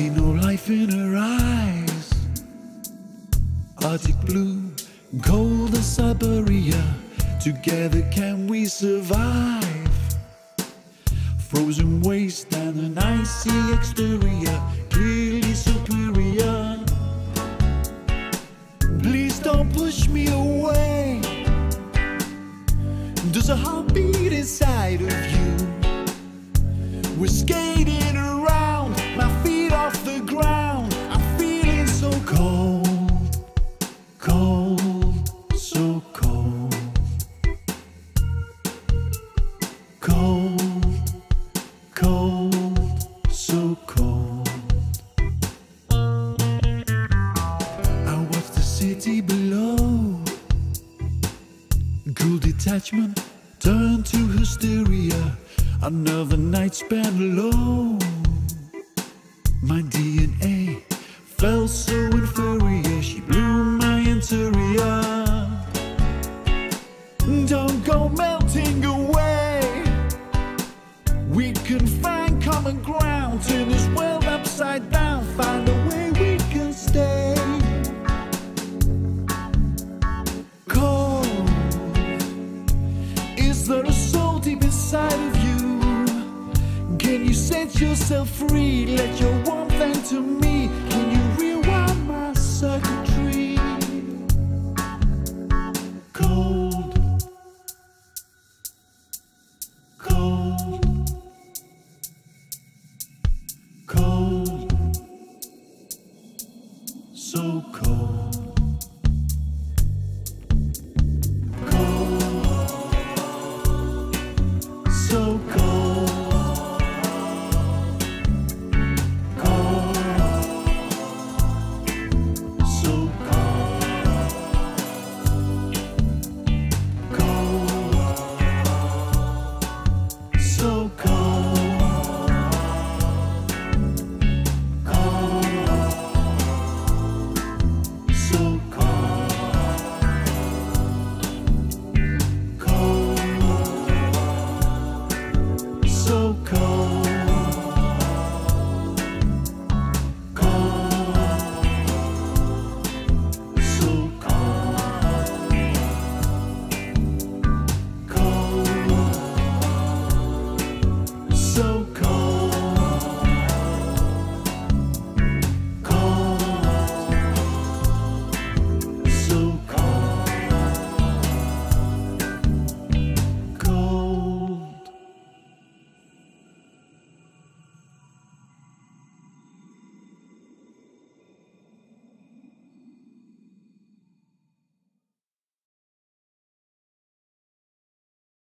see no life in her eyes. Arctic blue, cold as Siberia, together can we survive? Frozen waste and an icy exterior, clearly superior. Please don't push me away. There's a heartbeat inside of you. We're skating below. Cool detachment turned to hysteria. Another night spent alone. My DNA felt so inferior. She blew my interior. Don't go melting away. We can find common ground. in this world There a soul deep inside of you? Can you set yourself free? Let your warmth enter me. Can you rewind my circuitry? Cold. Cold. Cold. So cold. So cold,